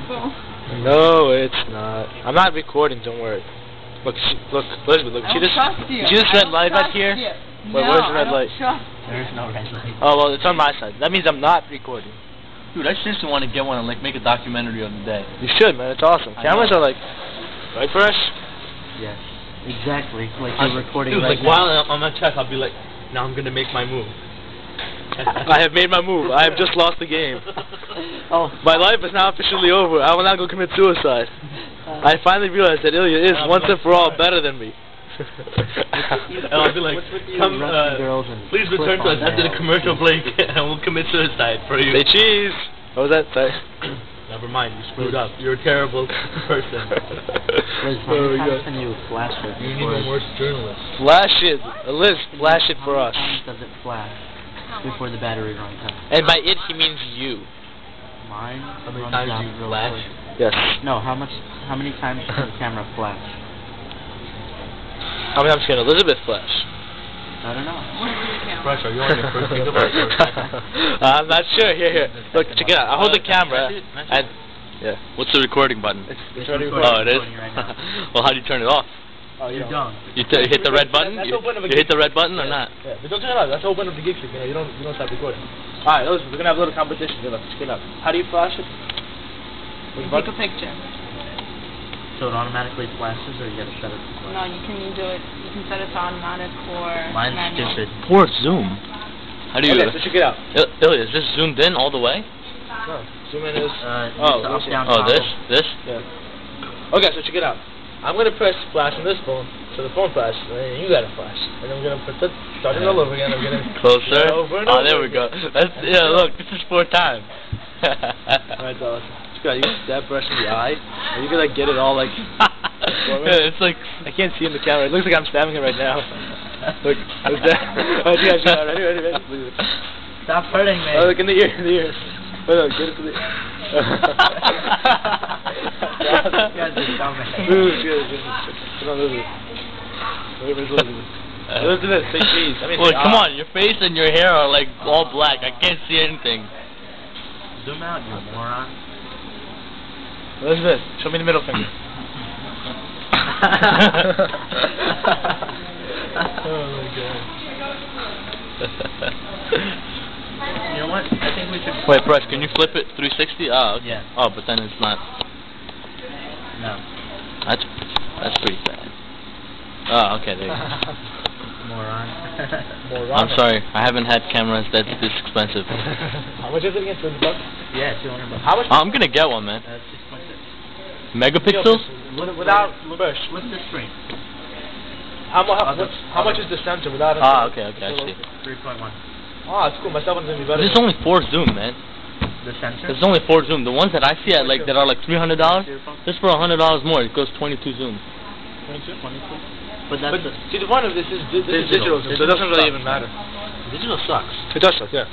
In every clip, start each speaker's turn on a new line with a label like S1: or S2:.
S1: people.
S2: No, it's not. I'm not recording. Don't worry. Look, she, look, Elizabeth. Look,
S1: I
S2: see
S1: don't
S2: this?
S1: trust you.
S2: see this
S1: I
S2: red light right
S1: trust
S2: here?
S1: you.
S2: Wait,
S1: no,
S2: where's the red
S1: I don't
S2: light?
S3: There's no red light.
S2: Oh well, it's on my side. That means I'm not recording.
S4: Dude, I seriously want to get one and like make a documentary of the day.
S2: You should, man. It's awesome.
S4: I
S2: Cameras
S4: know.
S2: are like, right, Paresh?
S3: Yes. Exactly. Like
S4: I-
S3: you're recording
S4: Dude,
S3: right
S4: like
S3: now.
S4: while I'm on my check, I'll be like, now I'm gonna make my move.
S2: I have made my move. I have just lost the game.
S3: Oh.
S2: My life is now officially over. I will now go commit suicide. I finally realized that Ilya is
S4: Um,
S2: once and for all better than me.
S4: and I'll be like,
S3: What's with you
S4: come, uh, please return to us after the commercial break, and we'll commit suicide for you.
S2: Say cheese. What was that? Sorry.
S4: Never mind, you screwed up. You're a terrible person.
S3: Liz, how
S2: Oh,
S3: many
S2: my
S3: times
S2: God.
S3: can you flash it?
S4: You need
S3: before
S4: one worse journalist.
S2: Flash it. Liz, flash it for
S3: How
S2: us.
S3: many times does it flash before the battery runs out?
S2: And by it, he means you.
S3: Mine
S4: How many
S3: runs
S4: times
S3: out
S4: do you
S3: real
S4: flash?
S3: quick.
S2: Yes.
S3: No, how much? How many times can the camera flash?
S2: How many times can Elizabeth flash?
S3: I don't know.
S1: What is your camera?
S4: Paresh, are you on your first gigabyte or second?
S2: I'm not sure. Here, here. Look, check it out. I hold the camera,
S4: Match it, match it.
S2: and yeah,
S4: What's the recording button?
S2: it's,
S3: It's
S2: it's already
S3: recording.
S4: Oh, it is?
S3: recording right
S4: well, how do you turn it off?
S2: Oh,
S3: You
S2: don't.
S3: don't.
S4: You, t- you hit the red button?
S2: That's
S4: You,
S2: of a
S4: you hit the red button or not?
S2: Yeah, but don't turn it on. That's the whole point of the geek streak. You know, you don't, you don't stop recording. All right, listen, we're gonna have a little competition. Good luck. Get up. How do you flash it?
S1: You take a picture.
S3: So it automatically flashes, or you gotta shut it? to flash?
S1: No, you can do it. You can set it to automatic or
S3: Mine's
S1: manual.
S3: stupid.
S4: Poor Zoom. How do you...
S2: Okay, so check it out.
S4: Il- Ilya, is this zoomed in all the way?
S2: No, zoom in is.
S3: Uh,
S2: Oh,
S3: use the
S2: let me
S3: up, down,
S4: Oh, this? This?
S2: Yeah. Okay, so check it out. I'm gonna press flash on this phone, so the phone flashes, and then you gotta flash, and then we're gonna put the start it all over again. I'm gonna
S4: Closer?
S2: Over and
S4: oh,
S2: over
S4: there we go.
S2: again.
S4: That's, yeah, look, this is four times.
S2: Alright, so check it out. You can stab brush in the eye, and you can like get it all like.
S4: yeah, it's like...
S2: I can't see in the camera. It looks like I'm stabbing it right now. Look, look that. Oh, you guys, you guys, ready, ready, ready. Look at this.
S3: Stop hurting me.
S2: Oh, look in the ear, in the ear. Oh, Wait, look, get it to the.
S3: You guys are dumb.
S2: Dude, good, good. Come on, Elizabeth. Where's Elizabeth? Elizabeth, say cheese. I mean,
S4: Look,
S2: say
S4: come
S2: ah.
S4: on, your face and your hair are like all black. I can't see anything.
S3: Zoom out, you moron.
S2: Elizabeth, show me the middle finger. oh my god.
S3: You know what? I think we should.
S4: Wait, Paresh, can you flip it 360? Oh, ah, okay.
S3: Yeah.
S4: Oh, but then it's not.
S3: No.
S4: That's that's pretty bad. Oh, okay, there you go.
S3: Moron. Moron.
S4: I'm sorry, I haven't had cameras that's this expensive.
S2: How much is it again? Twenty bucks.
S3: yeah, 200 bucks.
S2: How much?
S4: Oh, I'm gonna get one, man.
S3: Uh, that's 6.6.
S4: Megapixels?
S2: With- Without Bush.
S3: What's the screen?
S2: How, mu- how,
S3: Other-
S2: how much is the sensor without? it?
S4: Ah, okay, okay, I see.
S3: 3.1.
S2: Oh, it's cool. My cell phone's gonna be better.
S4: There's only four zoom, man.
S3: The sensor?
S4: There's only four zoom. The ones that I see at like that are like three hundred dollars.
S3: Earphone?
S4: Just for a hundred dollars more, it goes twenty two zoom.
S3: Twenty two? Twenty two. But that's
S2: But see, the point of this is di- this is
S3: Digital.
S2: digital, zoom, so it doesn't really
S3: Digital
S2: even matter.
S3: digital sucks.
S2: It does suck, yeah.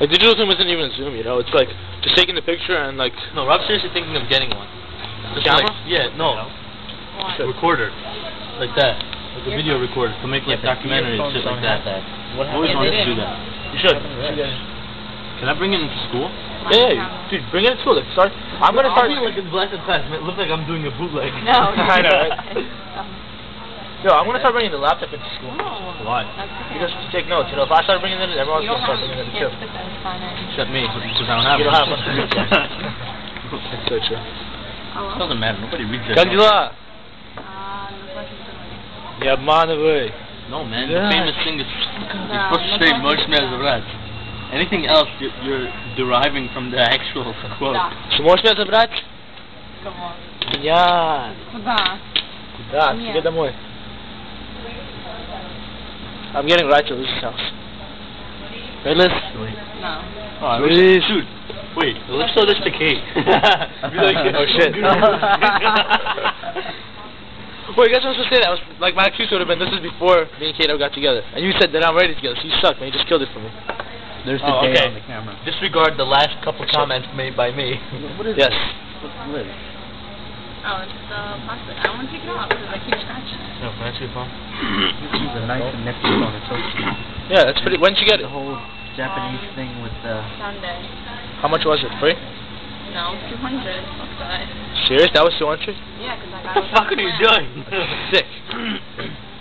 S2: Like digital zoom isn't even a zoom, you know. It's like just taking the picture and like.
S4: No, Rob's seriously thinking of getting one. Just
S2: Camera?
S4: Like, yeah, no, recorder, like that, like a video recorder to make like
S3: Yeah, but
S4: documentaries, shit like
S3: don't
S4: that.
S2: What
S4: I always wanted to do
S1: do.
S4: that.
S2: You should.
S4: Can I bring it into school?
S2: Yeah, yeah, dude, bring it to school. Like, start. I'm gonna
S4: I'll
S2: start.
S4: be like in blasted class. It looks like I'm doing a bootleg.
S1: No.
S2: I know, right? Yo, I'm gonna start bringing the laptop into school
S1: No.
S4: Why?
S1: That's okay.
S2: because to take notes. You know, if I start bringing it in, everyone's
S1: you don't
S2: gonna start bringing it in too.
S1: fit that sign in.
S4: Except me, because I don't have
S2: You
S4: one.
S2: don't have one. That's so true.
S1: Oh, well.
S4: Doesn't matter. Nobody reads that.
S1: to me.
S2: Не обманывай.
S4: No, man.
S2: Yeah.
S4: The famous thing is
S1: No,
S4: you're supposed to
S1: no
S4: say
S1: problem.
S4: Moshmez Rats. Anything else, you're, you're deriving from the actual quote.
S1: Да.
S2: Сможешь меня забрать?
S1: Кого?
S2: Меня.
S1: Куда?
S2: Да, к
S1: Нет.
S2: тебе домой. I'm getting right to Liz's house. Right, Liz?
S1: No.
S4: Oh, I wish,
S2: Please.
S4: dude, wait, let's show this to Kate. Be like,
S2: Oh, shit. Wait, you guys were supposed to say that. I was, like, my excuse would have been this is before me and Kato got together. And you said that I'm ready together, so you suck, man. You just killed it for me.
S3: There's the
S4: Oh,
S3: day
S4: okay.
S3: on the camera.
S4: Disregard the last couple comments made by me.
S3: What is
S2: Yes.
S3: this? What's Liz?
S1: Oh, it's the plastic. I want to take it off because I keep scratching it.
S4: No, can I see your phone?
S3: This is a nice and nifty phone. It's so small.
S2: Yeah, that's pretty. When'd you get it?
S3: The whole Japanese thing with the...
S1: Sunday.
S2: How much was it? Free?
S1: 200.
S2: Serious? That was 200?
S1: Yeah, because I got
S4: What the fuck are you doing?
S2: Sick.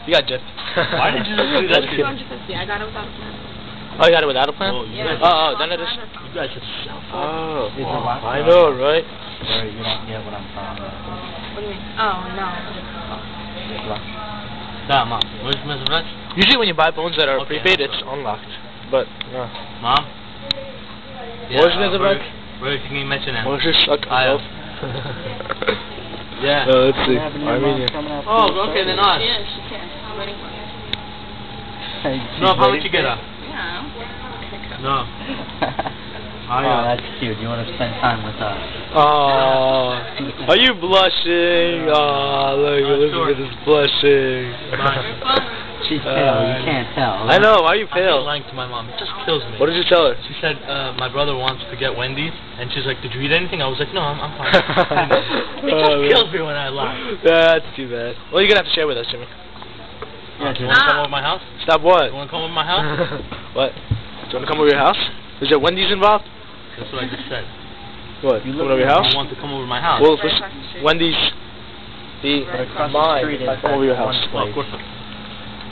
S2: you got gypped.
S4: Why did you do that?
S1: 250. I got it without a plan.
S2: Oh, you got it without a plan?
S4: Oh,
S1: yeah.
S2: Oh, oh, then it is.
S4: You guys are so
S2: Oh,
S3: oh
S2: I know, right?
S3: Sorry, you don't get what I'm talking about.
S1: What do you mean? Oh, no.
S4: Nah, Mom. Where's Ms. Rich?
S2: Usually when you buy phones that are
S4: okay,
S2: prepaid, it's unlocked. But, no.
S4: Mom?
S2: Yeah, Where's Ms.
S4: Rich? Where can
S2: you mention
S4: him?
S2: Well, just shut
S4: yeah.
S2: Uh, let's see. Armenia.
S4: Oh, okay, then us.
S1: Yeah, she can. How
S3: many?
S4: No, how much you get her? No.
S3: Oh, that's cute. You want to spend time with us.
S2: Oh. Are you blushing? Oh, look, Elizabeth is blushing.
S1: You're
S2: Uh.
S3: You can't tell.
S2: I know. Why are you pale?
S4: I'm lying to my mom. It just kills me.
S2: What did you tell her?
S4: She said uh, my brother wants to get Wendy's, and she's like, "Did you eat anything?" I was like, "No, I'm, I'm fine." it just
S2: Oh,
S4: kills me when I lie.
S2: Yeah, that's too bad. Well, you're gonna have to share with us, Jimmy.
S3: Yeah,
S4: You want to come
S1: Ah.
S4: over to my house?
S2: Stop what?
S4: You want to come over to my house?
S2: what? Do you want to come over your house? Is there Wendy's involved?
S4: That's what I just said.
S2: What?
S3: You
S2: coming
S3: live
S2: over your house?
S4: I want to come over to my house.
S2: Well,
S1: Right
S2: listen,
S1: across the street.
S2: Wendy's. The
S1: Right
S3: across the
S2: mine.
S3: street is
S2: come over your house.
S3: one
S4: Well, of course.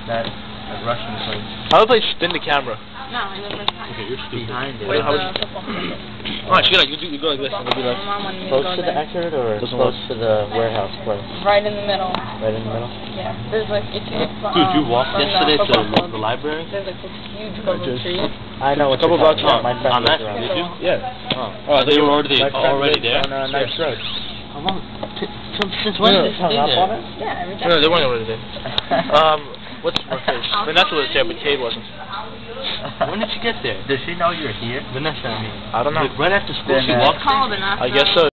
S3: That, that Russian place
S2: How would I spin the camera?
S1: No, I never time.
S4: Okay, you're stupid.
S3: behind it.
S1: Where's
S2: how would you-
S1: football field?
S2: Alright, you go, you, do, you go like this.
S1: Football
S2: and we'll do like.
S1: mom wanted me to
S3: Close to the
S1: there.
S3: Accurate or
S2: Doesn't
S3: close
S2: work.
S3: to the warehouse place?
S1: Right in the middle.
S3: Right in the middle?
S1: Yeah. There's like, if you get from,
S4: Dude, you walked yesterday
S1: the
S4: to
S1: football
S4: the library?
S1: There's like this huge golden
S2: just-
S1: tree.
S3: I know what
S2: Couple
S3: you're talking about. My friend
S4: On
S3: lives
S4: that,
S3: around
S4: did you?
S2: Yeah.
S4: Oh,
S2: Oh, I thought you were
S4: already,
S3: My
S4: already there?
S3: on uh, Knights Road.
S4: How long? T- t- since when did this
S3: Hung up on
S4: there?
S3: it?
S1: Yeah, every
S2: No, no, they weren't over there. Um, what's her face? Vanessa was there, but Kate wasn't.
S4: When did she get there?
S3: Does she know you're here?
S4: Vanessa, I mean.
S2: I don't know.
S4: Like, right after school,
S3: Then,
S4: she
S3: uh,
S4: walked
S1: It's cold.
S2: I guess so.